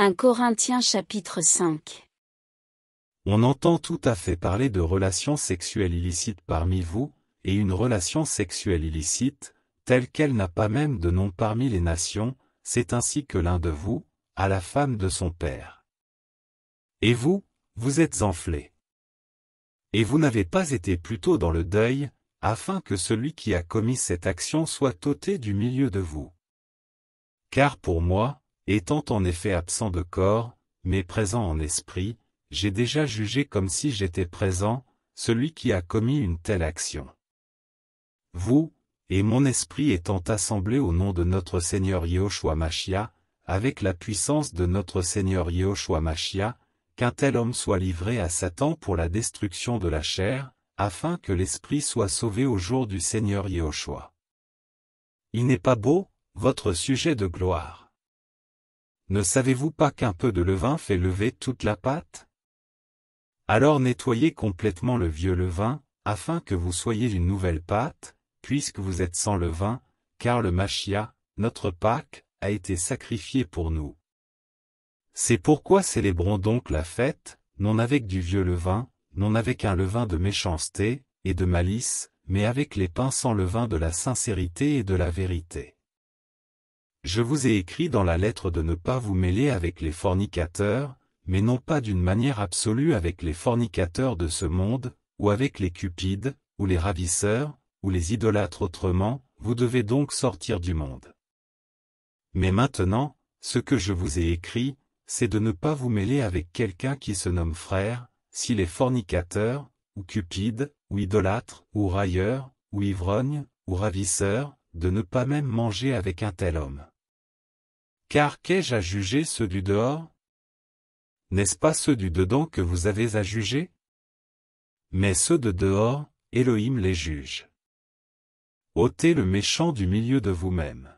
1 Corinthiens chapitre 5 On entend tout à fait parler de relations sexuelles illicites parmi vous, et une relation sexuelle illicite, telle qu'elle n'a pas même de nom parmi les nations, c'est ainsi que l'un de vous, a la femme de son père. Et vous, vous êtes enflés. Et vous n'avez pas été plutôt dans le deuil, afin que celui qui a commis cette action soit ôté du milieu de vous. Car pour moi, Étant en effet absent de corps, mais présent en esprit, j'ai déjà jugé comme si j'étais présent, celui qui a commis une telle action. Vous, et mon esprit étant assemblés au nom de notre Seigneur Yehoshua Machia, avec la puissance de notre Seigneur Yehoshua Machia, qu'un tel homme soit livré à Satan pour la destruction de la chair, afin que l'esprit soit sauvé au jour du Seigneur Yehoshua. Il n'est pas beau, votre sujet de gloire. Ne savez-vous pas qu'un peu de levain fait lever toute la pâte? Alors nettoyez complètement le vieux levain, afin que vous soyez une nouvelle pâte, puisque vous êtes sans levain, car le Machia, notre Pâque, a été sacrifié pour nous. C'est pourquoi célébrons donc la fête, non avec du vieux levain, non avec un levain de méchanceté, et de malice, mais avec les pains sans levain de la sincérité et de la vérité. Je vous ai écrit dans la lettre de ne pas vous mêler avec les fornicateurs, mais non pas d'une manière absolue avec les fornicateurs de ce monde, ou avec les cupides, ou les ravisseurs, ou les idolâtres autrement, vous devez donc sortir du monde. Mais maintenant, ce que je vous ai écrit, c'est de ne pas vous mêler avec quelqu'un qui se nomme frère, s'il est fornicateur, ou cupide, ou idolâtre, ou railleur, ou ivrogne, ou ravisseur, de ne pas même manger avec un tel homme. Car qu'ai-je à juger ceux du dehors? N'est-ce pas ceux du dedans que vous avez à juger? Mais ceux de dehors, Elohim les juge. ôtez le méchant du milieu de vous-même.